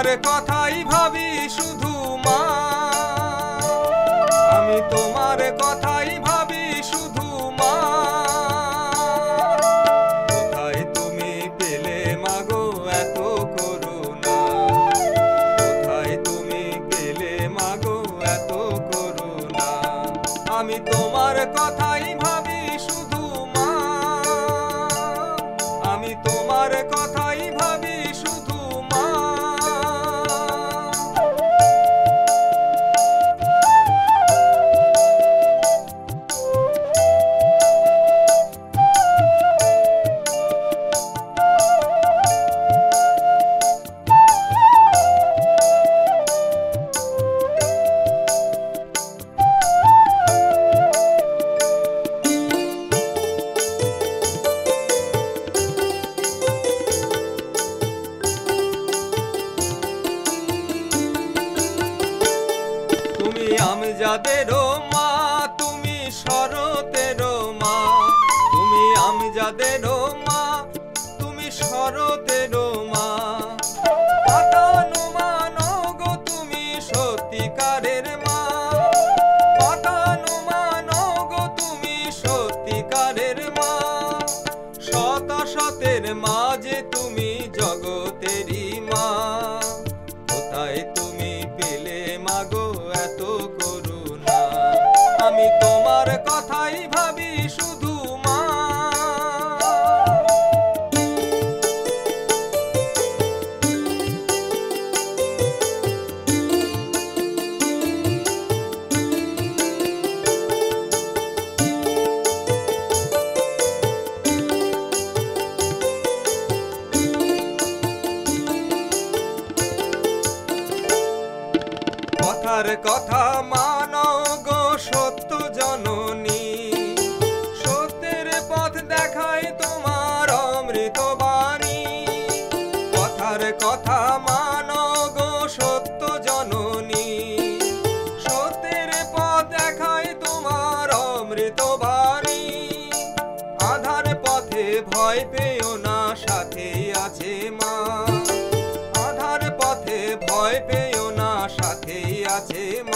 তোমার কথাই ভাবি শুধু মা। আমি তোমার কথাই ভাবি শুধু মা। কোথায় তুমি পেলে মাগো এত করুণা? কোথায় তুমি পেলে মাগো এত করুণা? আমি তোমার কথাই ভাবি শুধু মা। আমি তোমার কথাই তুমি আমজাদেরও মা, তুমি শরতেরও মা। তুমি আমজাদেরও মা, তুমি শরতেরও মা। পাতানো গো তুমি সত্যিকারের মা। কথার কথা মানো গো সত্য জননী। সত্যের পথ দেখায় তোমার অমৃত বাণী। কথার কথা মানো গো সত্য জননী। সত্যের পথ দেখায় তোমার অমৃত বাণী। আধার পথে ভয় পেও না, সাথে আছে মা। আধার পথে ভয় পেও না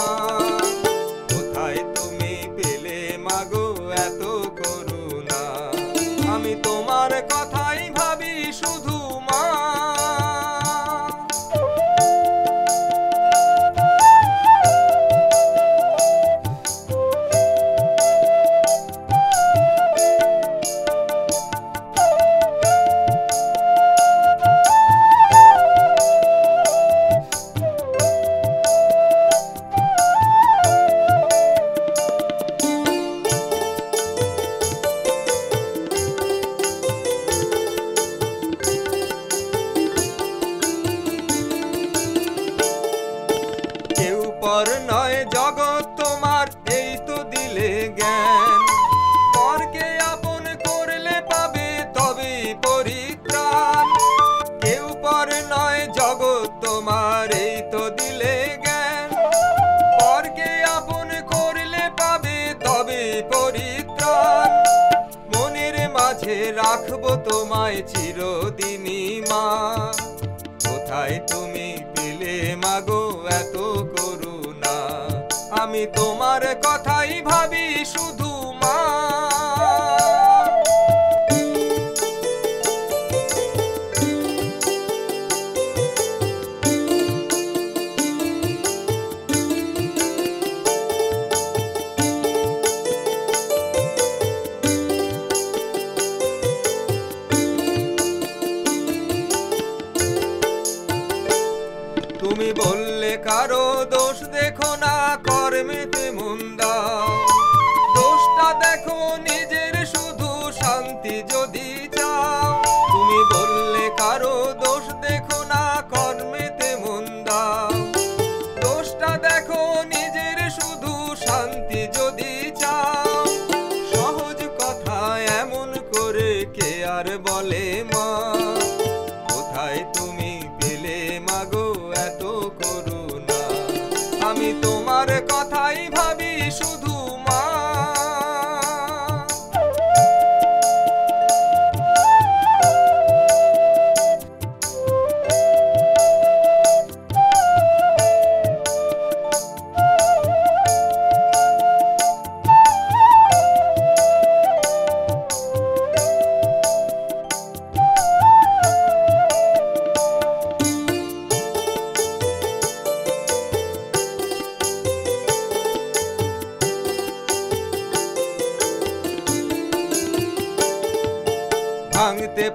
পরিত্রাণ। কেউ পর নয়, জগৎ তোমার এই তো দিলে জ্ঞান। পরকে আপন করলে পাবে তবে পরিত্রাণ। মনের মাঝে রাখব তোমায় চিরদিনই মা। কোথায় তুমি পেলে মাগো এত করুণা? আমি তোমার কথাই ভাবি, শুধু কারও দোষ দেখো না কর্মেতে মুন্দা। দোষটা দেখো নিজের, শুধু শান্তি যদি চাও। তুমি বললে কারও দোষ দেখো না কর্মেতে মুন্দা। দোষটা দেখো নিজের, শুধু শান্তি যদি চাও। সহজ কথা এমন করে কে আর বলে মা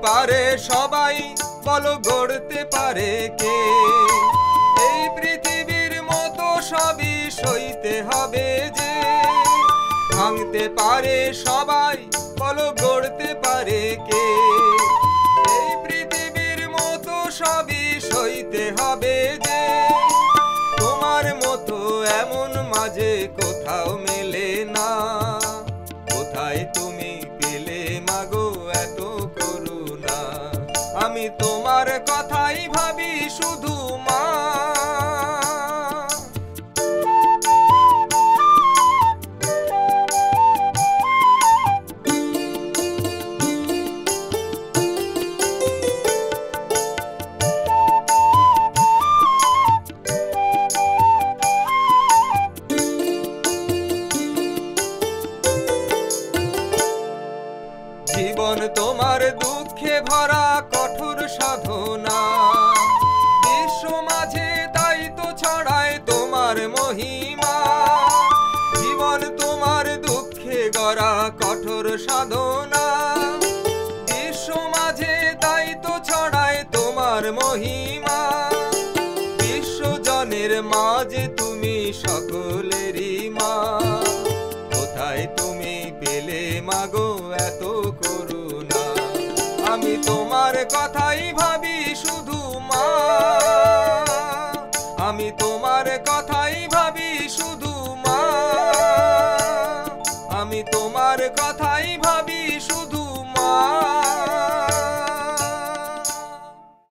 পারে সবাই, বলো গড়তে পারে কে? এই পৃথিবীর মতো সবই সইতে হবে যে। ভাঙতে পারে সবাই, বলো গড়তে পারে কে? এই পৃথিবীর মতো সবই সইতে হবে যে। তোমার মতো এমন মাঝে কোথাও ভাবি বিশ্বজনের মাঝে তুমি সকলেরই মা। কোথায় তুমি পেলে মাগো এত করুণা? আমি তোমার কথাই ভাবি শুধু মা।